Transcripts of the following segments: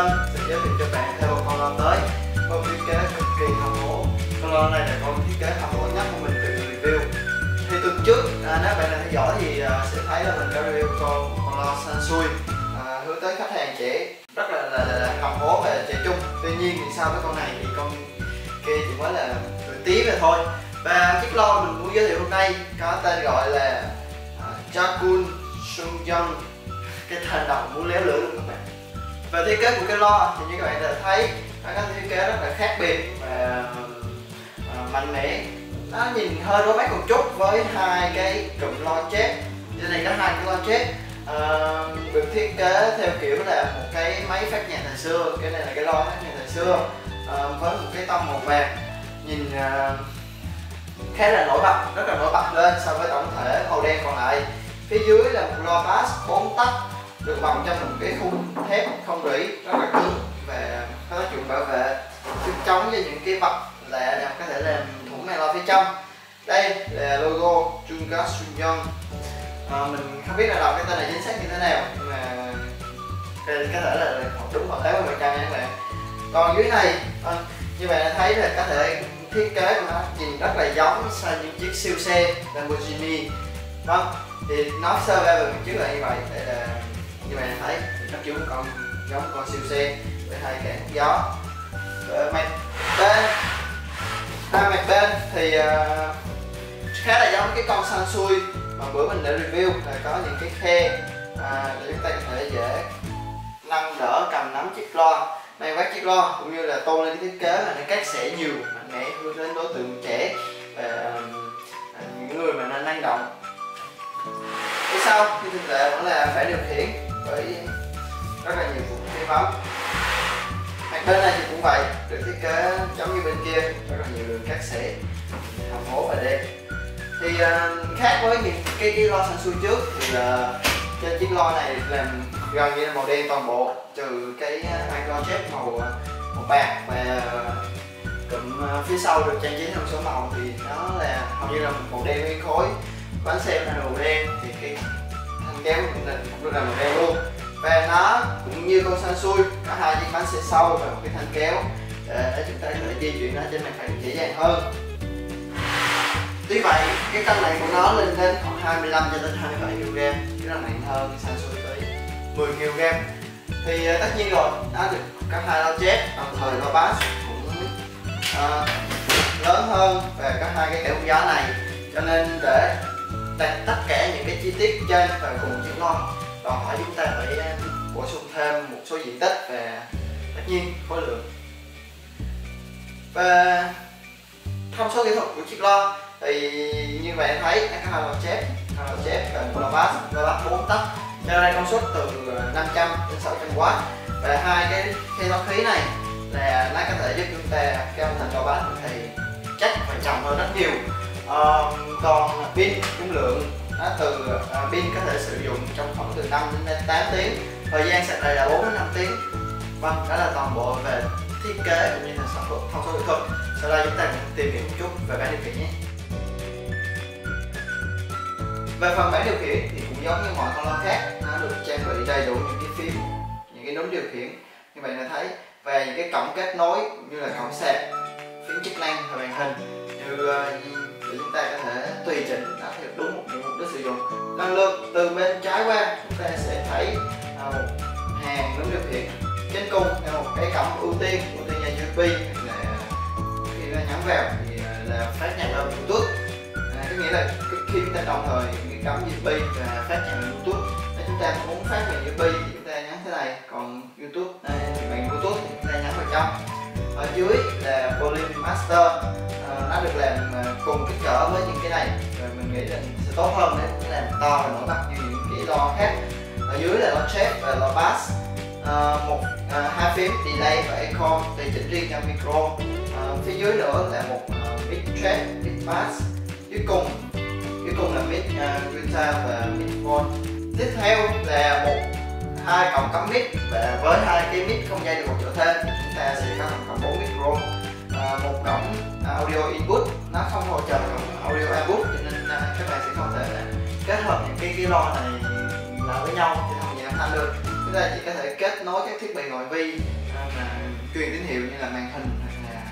Vâng, Lâm sẽ giới thiệu cho bạn thêm một con lo tới. Con thiết kế cực kỳ hầm hố. Con lo này là con thiết kế hầm hố nhất của mình từng review. Thì tuần trước à, nếu bạn nào theo dõi thì à, sẽ thấy là mình đã review con con lo Sansui à, hướng tới khách hàng trẻ. Rất là là, là, là hầm hố và trẻ trung. Tuy nhiên thì so với con này thì con kia chỉ mới là tuổi tí rồi thôi. Và chiếc lo mình muốn giới thiệu hôm nay có tên gọi là à, Jakun Sungyong. Cái tên đọc muốn léo lưỡi luôn các bạn về thiết kế của cái lo thì như các bạn đã thấy nó có thiết kế rất là khác biệt và ờ, mạnh mẽ. Nó nhìn hơi đối mắt một chút với hai cái cụm lo chép. Trên này có hai cái lo chép. Uh, được thiết kế theo kiểu là một cái máy phát nhạc thời xưa. Cái này là cái lo phát nhạc thời xưa uh, với một cái tông màu vàng. Nhìn uh, khá là nổi bật rất là nổi bật lên so với tổng thể màu đen còn lại. Phía dưới là một lo bass 4 tấc được bọc trong một cái khung thép không rỉ rất là cứng và có tác dụng bảo vệ giúp chống cho những cái vật lạ nào có thể làm thủng màng lo phía trong. Đây là logo Junga Sunyeon à, mình không biết là đọc cái tên này chính xác như thế nào nhưng mà có thể là đúng hoặc tám mươi trăm nha các bạn. Còn dưới này à, như bạn đã thấy là có thể thiết kế của nó nhìn rất là giống sao những chiếc siêu xe Lamborghini. Đó thì nó sơ ra về trước là như vậy đây là như bạn thấy nó kiểu một con giống con siêu xe với hai cản gió. Ờ, Ở mặt bên hai mặt bên thì uh, khá là giống cái con Sansui. Mà bữa mình đã review là có những cái khe à, để chúng ta có thể dễ nâng đỡ cầm nắm chiếc loa. Mang vác chiếc loa cũng như là tôn lên cái thiết kế là nó cắt sẽ nhiều mạnh mẽ hướng đến đối tượng trẻ và à, những người mà nên năng động. Phía sau thì thực tế vẫn là phải điều khiển với rất là nhiều phím cái bấm mặt bên này thì cũng vậy được thiết kế giống như bên kia rất là nhiều đường cắt xẻ hầm hố và đen thì uh, khác với những cái, cái lo sản xuất trước thì uh, trên chiếc lo này làm gần như là màu đen toàn bộ trừ cái ờ, hai lo chép màu màu bạc và cụm phía sau được trang trí thêm số màu thì nó là hầu như là một màu đen nguyên khối. Bánh xe là màu đen thì cái kéo được là cũng luôn và nó cũng như con Sansui có hai chiếc bánh xe sau và một cái thanh kéo. Để chúng ta có thể di chuyển nó trên mặt phẳng dễ dàng hơn. Tuy vậy, cái cân nặng của nó lên đến khoảng 25 cho đến 27 kg cái là nặng hơn Sansui tới 10 kg. Thì ờ, tất nhiên rồi nó được có hai lo chép đồng thời lo bass cũng uh, lớn hơn và có hai cái kẻ giá gió này. Cho nên để tất cả những cái chi tiết trên và cùng chiếc non đòi hỏi chúng ta phải bổ sung thêm một số diện tích và tất nhiên khối lượng. Và thông số kỹ thuật của chiếc lo thì như bạn thấy, nó có hai lo chép, hai lò chép và một lo bass lo bass bốn tấc, cho đây công suất từ ờ, 500 đến 600W và hai cái khe thoát khí này là nó có thể giúp chúng ta cao thành lò lo bass thì chắc và trọng hơn rất nhiều uh, còn pin dung lượng nó từ uh, pin có thể sử dụng trong khoảng từ 5 đến 8 tiếng. Thời gian sạc đầy là 4 đến 5 tiếng. Vâng đó là toàn bộ về thiết kế cũng như là sản phẩm thông số kỹ thuật. Sau đây chúng ta cùng tìm hiểu một chút về bản điều khiển nhé. Về phần bản điều khiển thì cũng giống như mọi con lo khác nó được trang bị đầy đủ những cái phím những cái nút điều khiển. Như bạn đã thấy và những cái cổng kết nối cũng như là cổng sạc phím chức năng và màn hình như thì chúng ta có thể tùy chỉnh nó theo đúng một mục đích sử dụng. Lần lượt từ bên trái qua chúng ta sẽ thấy à, một hàng nút điều khiển trên cùng là một cái cổng ưu tiên ưu tiên nhà USB là khi nó nhắm vào thì à, là phát nhạc âm Bluetooth. À, có nghĩa là khi chúng ta đồng thời cái cắm USB và phát nhạc Bluetooth nếu chúng ta muốn phát về USB thì chúng ta nhấn thế này còn YouTube à, thì bằng Bluetooth thì chúng ta nhấn vào trong. Ở dưới là volume master nó được làm ờ, cùng kích cỡ với những cái này. Rồi mình nghĩ là sẽ tốt hơn đấy cái làm to và nổi bật như những cái lo khác. Ở dưới là lo chép và lo bass. À, một à, hai phím delay và echo tùy chỉnh riêng cho micro. À, phía dưới nữa là một uh, mid track mid bass. Cuối cùng cuối cùng là mid uh, guitar và mid phone tiếp theo là một hai cổng cắm mic và với hai cái mic không dây được một chỗ thêm chúng ta sẽ có tổng cộng bốn micro một cổng audio input nó không hỗ trợ cổng audio output cho nên uh, các bạn sẽ không thể kết hợp những cái cái lo này lại với nhau thì không thể âm thanh được. Chúng ta chỉ có thể kết nối các thiết bị ngoại vi à, mà truyền tín hiệu như là màn hình hoặc là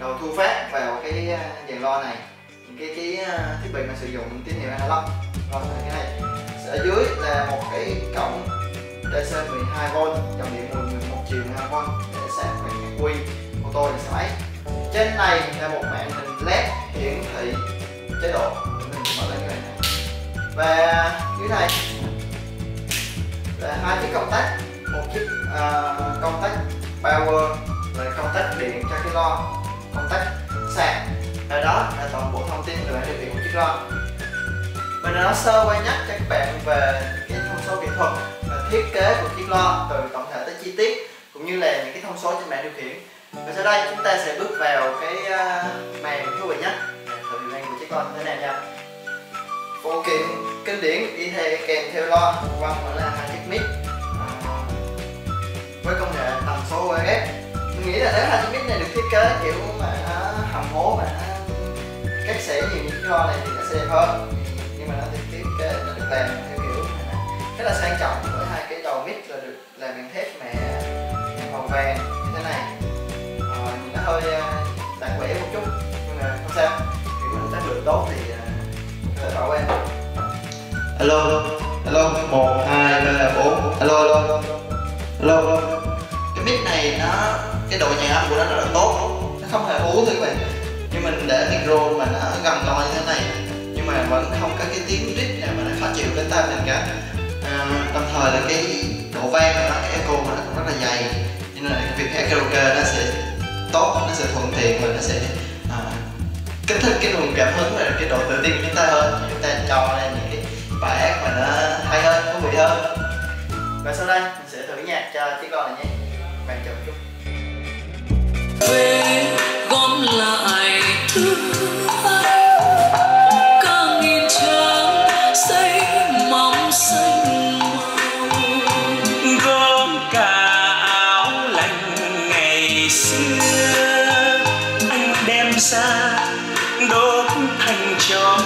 đầu thu phát vào cái à, dàn lo này. Những cái cái thiết bị mà sử dụng tín hiệu analog. Rồi cái này ở dưới là một cái cổng DC 12V dòng điện 11 triệu 12V để sạc bằng nhạc quy ô tô điện xe máy trên này là một màn hình led hiển thị chế độ. Mình mở lên cái này và dưới này. Là hai chiếc công tắc. Một chiếc uh, công tắc power và công tắc điện cho cái lo. Công tắc sạc. Và đó là toàn bộ thông tin về bản điều khiển của chiếc lo. Mình đã nói sơ qua nhắc cho các bạn về cái thông số kỹ thuật và thiết kế của chiếc lo từ tổng thể tới chi tiết cũng như là những cái thông số trên bảng điều khiển và sau đây chúng ta sẽ bước vào cái uh, màn thú vị nhất. Thử điều hành của chiếc con như thế nào nha phụ kiện kinh điển đi theo kèm theo lo quan vẫn là hai chiếc mic. À, với công nghệ tần số UHF mình nghĩ là nếu hai chiếc mic này được thiết kế kiểu mà nó hầm hố mà nó cắt xẻ nhiều những cái lo này thì nó sẽ đẹp hơn. Nhưng mà nó được thiết kế nó được làm theo kiểu rất là sang trọng với hai cái đầu mic là được làm bằng thép mẹ màu vàng như thế này hơi ờ, lạc quẻ một chút nhưng mà không sao. Thì mình tác lượng tốt thì ờ, bảo em. Alo alo một hai ba bốn. Alo alo alo. Cái mic này nó cái độ nhạc âm của nó rất là tốt. Nó không hề hú thôi các bạn. Nhưng mình để micro mà nó gần lo như thế này nhưng mà vẫn không có cái tiếng rít nào mà nó khó chịu đến tai mình cả. À, đồng thời là cái độ vang của nó cái echo của nó cũng rất là dày. Cho nên là việc hát karaoke nó sẽ tốt, nó sẽ thuận tiện và nó sẽ à, kích thích cái nguồn cảm hứng và cái độ tự tin của chúng ta hơn. Chúng ta cho ra những cái bài hát mà nó hay hơn, thú vị hơn. Và sau đây, mình sẽ thử nhạc cho chiếc con này nhé. Bạn chờ một chút. Về gom lại thương xa đốt thành tro